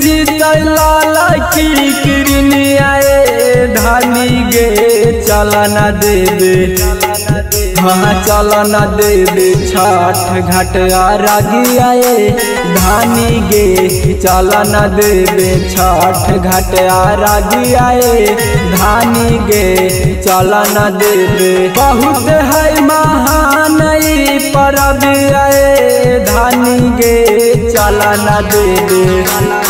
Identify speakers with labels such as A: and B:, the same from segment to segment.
A: जीतल लाला की किरण आए, धानी गे गे चलन देवे। हाँ चलन देवे, छठ घाटया रागी आए, धानी गे चलन देवे। छठ घाटया रागी आए, धानी गे चलन देवे। बहुत है महान परब आए, धानी गे चलन देवे।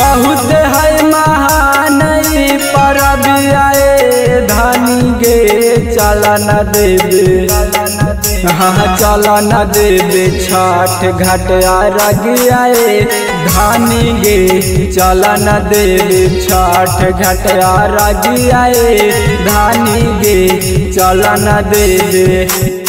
A: बहुत है महान ई परब आए धानी गे चलन देवे। हाँ चलन देवे, छठ रग आए। धानी गे चलन देवे, छठ रग आए। धानी गे चलन देवे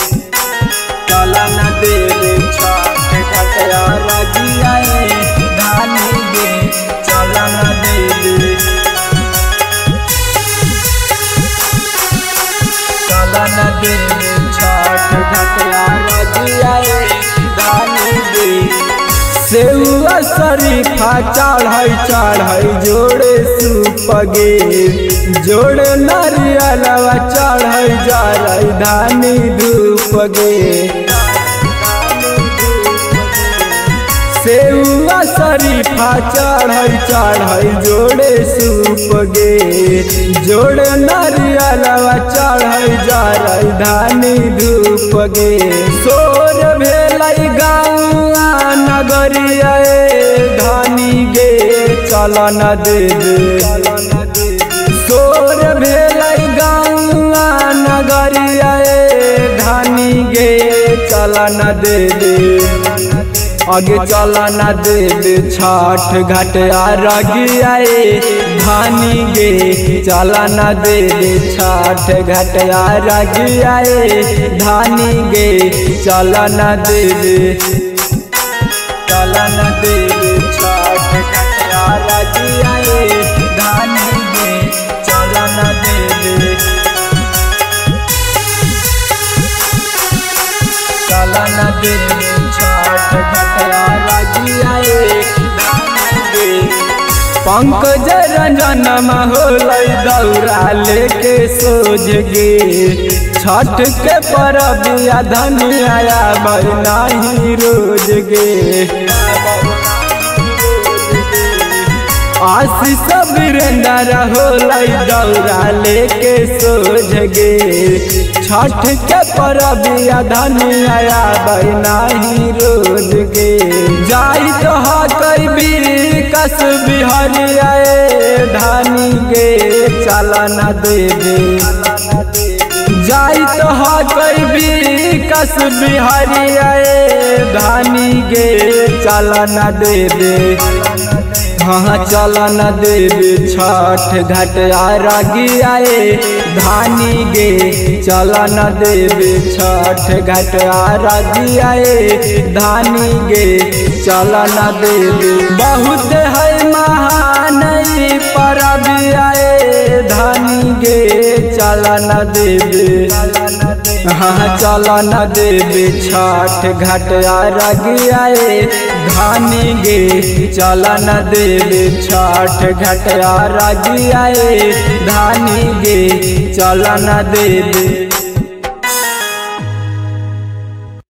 A: सेउआ शरीफा चढ़ै चढ़ै जोड़े सुपगे। जोड़े नारियलवा चढ़ै जरै धानी धूप गे सेउआ शरीफा चढ़ै चढ़ै जोड़े सूप गे जोड़े नारियलवा चढ़ै जरै धानी धूप चलन देवे सोर भेलै गाँवा नगरिया धानी गे, चला चलन दे आगे चलन देवे छठ घाटया रगियाए धानी गे, चला चलन दे छठ घाटया रगियाए धानी गे, चला चलन देवे चलन देवे छठ पंकज रंजन महोल दौरा लेके सोज गे छठ के पर्व धनिया धनिया ही रोज गे आशीष वीरेंद्र होलै दौरा लेके सोझ गे छठ के परब धनिया नहीं रोज गे जाई तो कई कस बिहरिया धानी गे चलन देवे। जाई तो कई कस बिहरिया धानी गे चलन देवे। हाँ चलन देवे छठ घाटया रागी आए। धानी गे, चलन देवे छठ घाटया रागी आए। धानी गे, चलन देवे। बहुत है महान ई परब आए। धानी गे, चलन देवे। हाँ चलन देवे छठ घटिया रगियाए गे चलन देवे छठ घटिया रगियाए गे चलन देवे